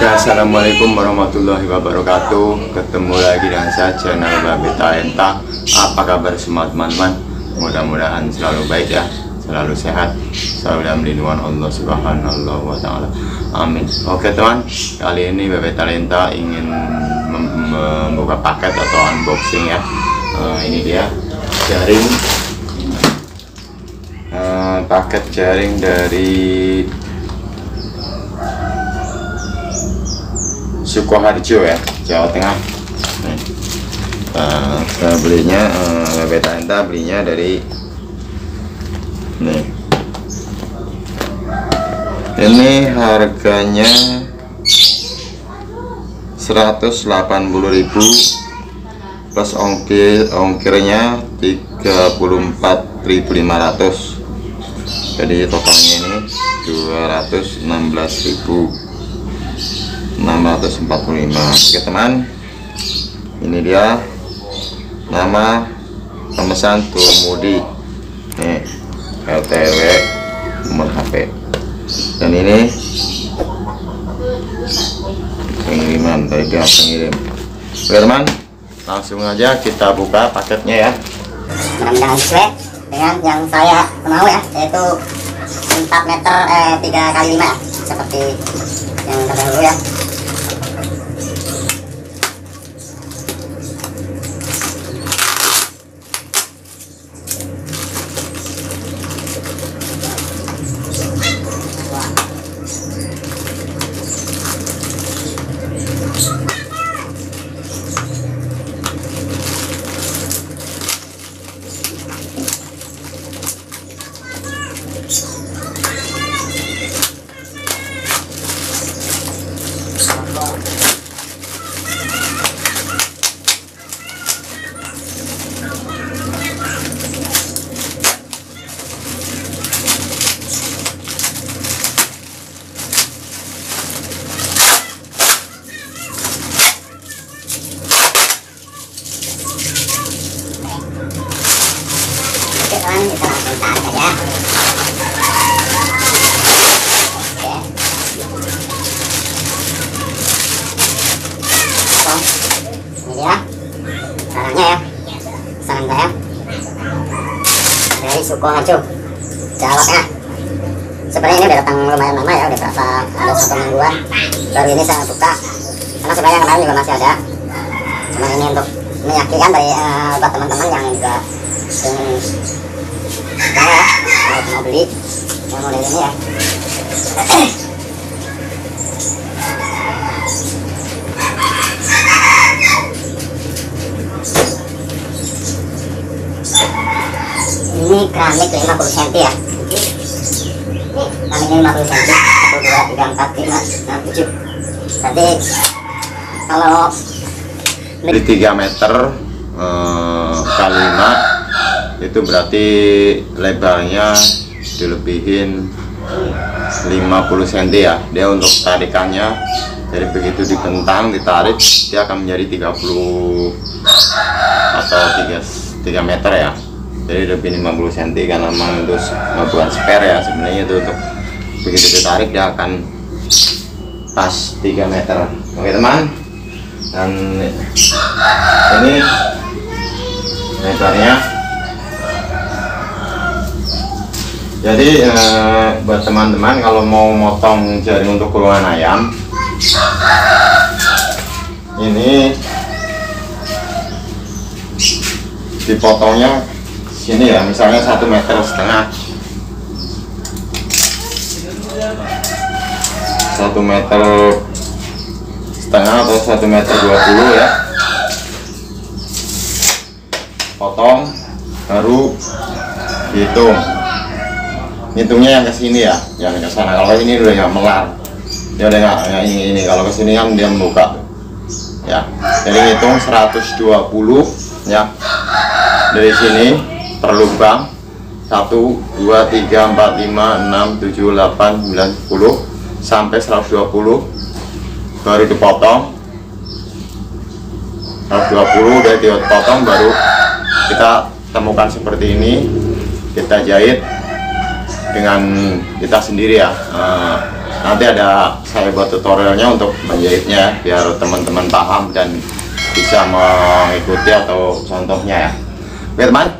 Oke, assalamualaikum warahmatullahi wabarakatuh. Ketemu lagi dengan saya channel Babe Talenta. Apa kabar semua teman-teman? Mudah-mudahan selalu baik ya, selalu sehat, selalu dalam lindungan Allah Subhanahu wa Ta'ala. Amin. Oke teman, kali ini Babe Talenta ingin mem- membuka paket atau unboxing ya. Eh, ini dia jaring, Eh, paket jaring dari Sukoharjo ya Jawa Tengah. Eh, saya belinya uh, Beta Enta belinya dari nih ini harganya 180.000 plus ongkir ongkirnya 34.500 jadi totalnya ini 216.000 645 oke teman. Ini dia nama pemesan Turmudi nih LTW nomor HP dan ini pengiriman dari pihak pengirim. Oke teman. Langsung aja kita buka paketnya ya. Mudah-mudahan sesuai dengan yang saya mau ya yaitu 4 meter eh 3 kali 5 ya seperti yang terdahulu ya oke teman kita langsung tarik aja oke ini dia barangnya ya pesanan saya dari Sukoharjo Jawa Tengah. Sebenarnya ini udah datang lumayan lama ya udah berapa ada satu mingguan. Baru ini saya buka. Karena sebenarnya kemarin juga masih ada. Cuma ini untuk meyakinkan dari eh, buat teman-teman yang juga ingin tahu ya mau, mau beli yang model ini ya ini keramik 50 cm ya. Ini keramik 50 cm 1, 2, 3, 4, 5, 6, 7 berarti kalau di 3 meter eh, kali 5 itu berarti lebarnya dilebihin 50 cm ya. Dia untuk tarikannya jadi begitu dikentang ditarik dia akan menjadi 30 atau 3, 3 meter ya jadi lebih 50 cm karena memang itu bukan spare ya sebenarnya itu untuk begitu ditarik dia akan pas 3 meter. Oke teman. Dan ini lebarnya jadi eh, buat teman-teman kalau mau motong jaring untuk kulungan ayam ini dipotongnya sini ya misalnya satu meter setengah. Satu meter setengah atau satu meter dua puluh ya. Potong baru hitung hitungnya yang ke sini ya yang ke sana. Kalau ini udah nggak melar. Dia udah nggak nggak ini ini. Kalau ke sini kan dia membuka. Ya jadi hitung 120 ya. Dari sini per lubang. 1 2 3 4 5 6 7 8 9 10 sampai 120 baru dipotong. 120 udah dipotong baru kita temukan seperti ini. Kita jahit dengan kita sendiri ya. Eh, nanti ada saya buat tutorialnya untuk menjahitnya biar teman-teman paham dan bisa mengikuti atau contohnya ya. Oke teman